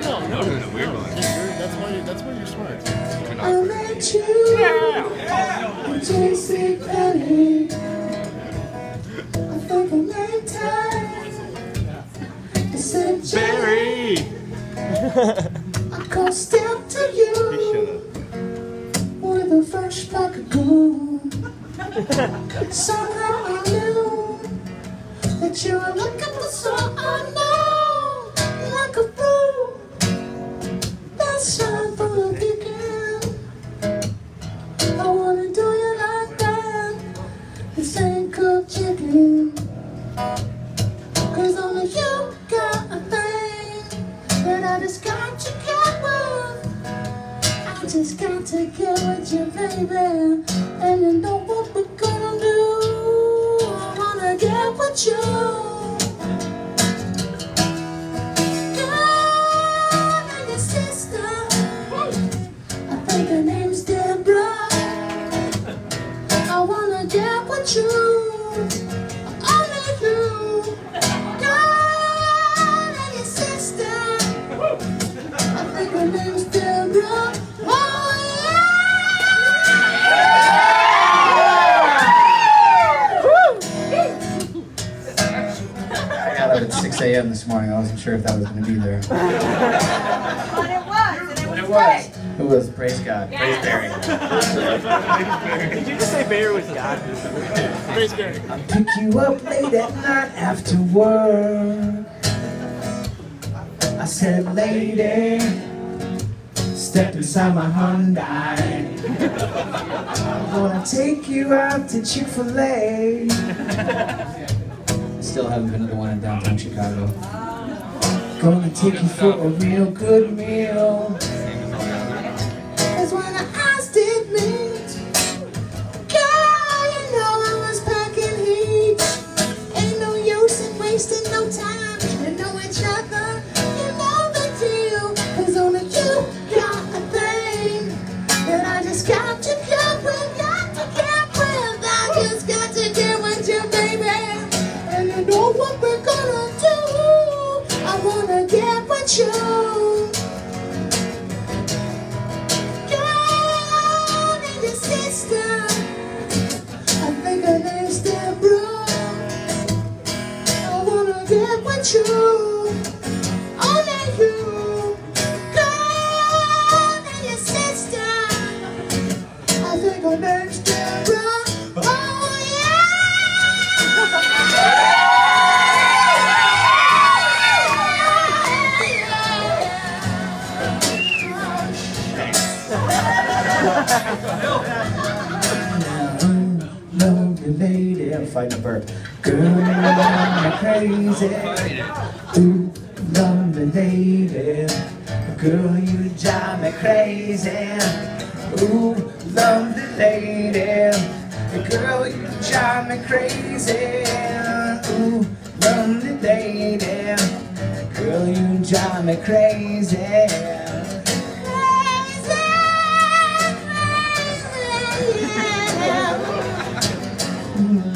no, no, No, no, weird one. That's why. That's why you're smart. I met you in J.C. Penney. I think I made time. It said Jenny. I go step to you with a fresh pack of glue. Somehow I knew that you were looking for so that I just got to get with. I just got to get with you, baby. And you know what we're gonna do. I wanna get with you. Girl a.m. this morning. I wasn't sure if that was going to be there. But it was, and it was It great. was. It was. Praise God. Praise Barry. Did you just say Bear was God? Praise Barry. I'll pick you up late at night after work. I said, lady, step inside my Hyundai. I'm gonna take you out to Chick-fil-A. Still haven't been to the one in downtown Chicago. Gonna take you for a real good meal. You. Lonely lady, I'm fighting a burp. Girl, me crazy. Ooh, lady. Girl, you drive me crazy. Ooh, lonely lady. Girl, you drive me crazy. Ooh, lonely lady. Girl, you drive me crazy.